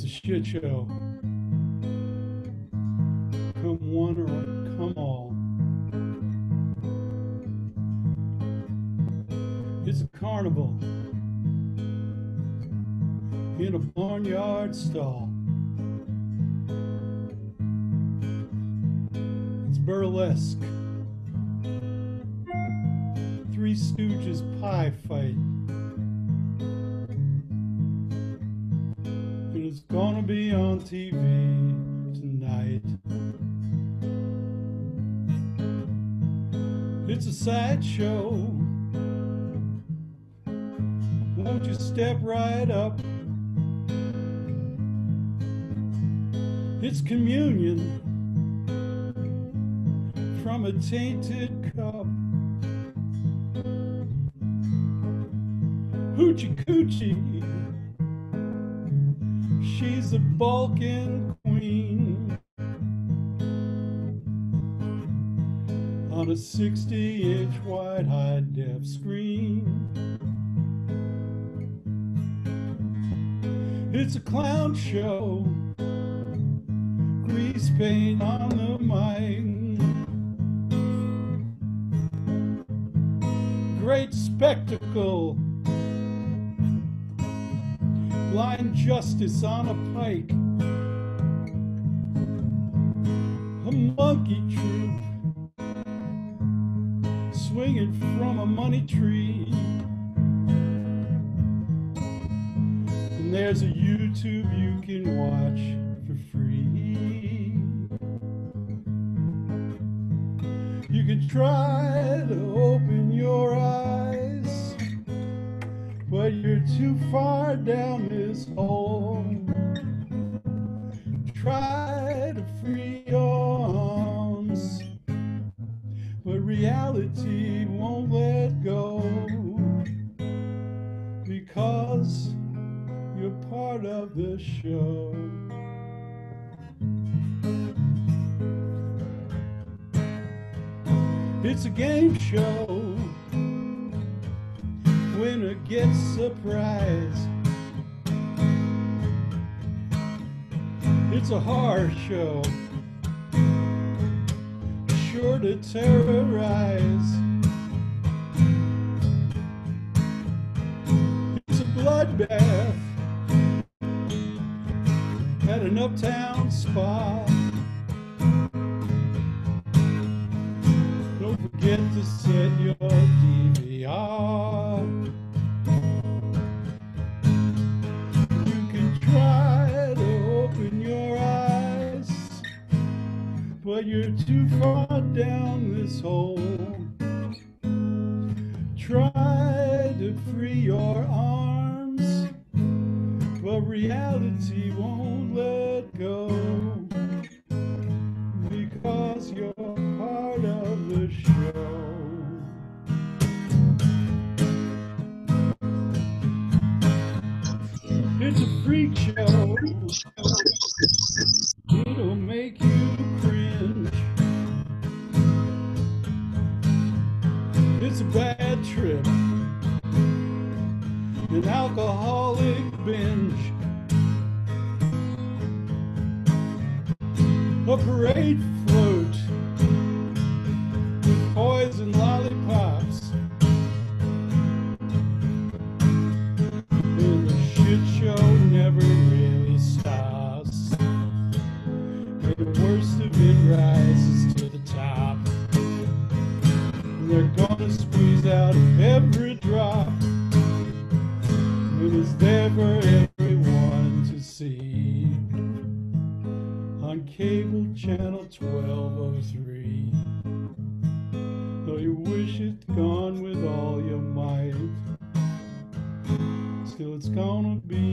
It's a shit show. Come one or come all. It's a carnival in a barnyard stall. It's burlesque. Three Stooges pie fight. It's gonna be on TV tonight. It's a sideshow. Won't you step right up? It's communion from a tainted cup. Hoochie coochie, she's a Balkan queen on a 60 inch wide high def screen. It's a clown show grease paint on the mic. Great spectacle. Blind justice on a pike. A monkey troop swinging from a money tree. And there's a YouTube you can watch for free. You can try to you're too far down this hole. Try to free your arms, but reality won't let go because you're part of the show. It's a game show. Winner gets a prize. It's a horror show. Sure to terrorize. It's a bloodbath at an uptown spa. Don't forget to set try to open your eyes, but you're too far down this hole. Try to free your arms, but reality It's a freak show. It'll make you cringe. It's a bad trip. An alcoholic binge. A parade float with poison lollipops. The worst of it rises to the top. And they're gonna squeeze out every drop. It is there for everyone to see on cable channel 1203. Though you wish it gone with all your might, still it's gonna be.